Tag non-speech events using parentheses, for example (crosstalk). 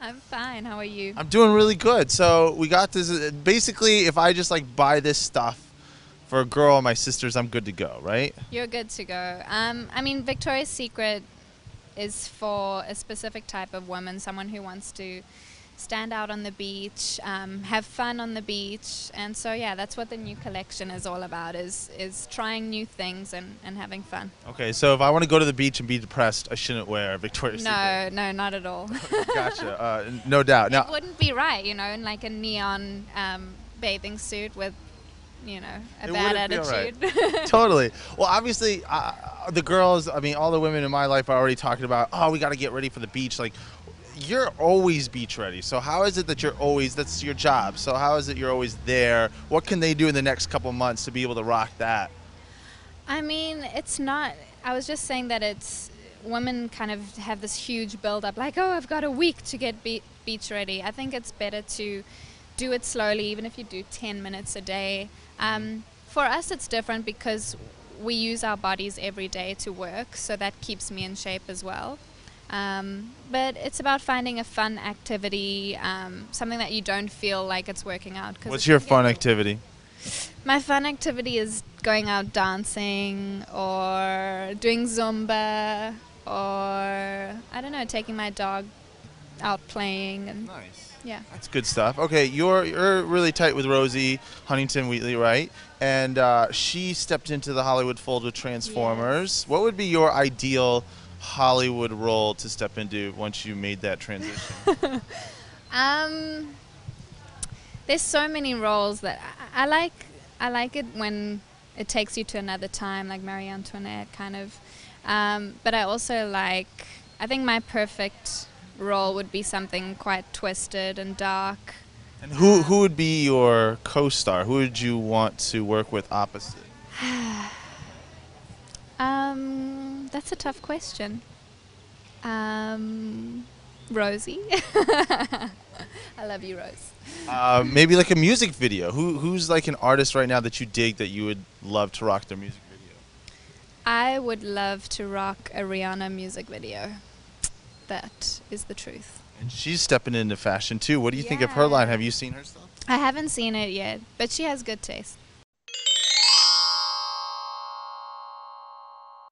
I'm fine. How are you? I'm doing really good. So we got this. Basically, if I just like buy this stuff for a girl and my sisters, I'm good to go, right? You're good to go. Um, I mean, Victoria's Secret is for a specific type of woman, someone who wants to stand out on the beach, um, have fun on the beach, and so yeah, that's what the new collection is all about: is is trying new things and, and having fun. Okay, so if I want to go to the beach and be depressed, I shouldn't wear Victoria's No, no, not at all. Gotcha. Uh, no doubt. it Now, wouldn't be right, you know, in like a neon um, bathing suit with, you know, a It bad wouldn't be alright. attitude. (laughs) totally. Well, obviously, uh, the girls. I mean, all the women in my life are already talking about. Oh, we got to get ready for the beach. Like, you're always beach ready. So how is it that you're always? That's your job. So how is it you're always there? What can they do in the next couple months to be able to rock that? I mean, it's not. I was just saying that it's women kind of have this huge build up, like, oh, I've got a week to get be- beach ready. I think it's better to do it slowly, even if you do 10 minutes a day. Um, for us, it's different because we use our bodies every day to work, so that keeps me in shape as well. Um, but it's about finding a fun activity, um, something that you don't feel like it's working out. 'cause What's it your fun boring. activity? My fun activity is going out dancing or doing Zumba or I don't know, taking my dog out playing and Nice. yeah. That's good stuff. Okay, you're you're really tight with Rosie Huntington Whiteley, right? And uh, she stepped into the Hollywood fold with Transformers. What would be your ideal Hollywood role to step into once you made that transition? (laughs) Um there's so many roles that I, I like I like it when it takes you to another time like Marie Antoinette kind of. Um, but I also like I think my perfect role would be something quite twisted and dark. and who who would be your co-star? Who would you want to work with opposite? (sighs) Um, that's a tough question. Um, Rosie. (laughs) I love you, Rose. Uh, maybe like a music video. Who who's like an artist right now that you dig that you would love to rock their music video? I would love to rock a Rihanna music video. That is the truth. And she's stepping into fashion too. What do you think of her line? Have you seen her stuff? I haven't seen it yet, but she has good taste.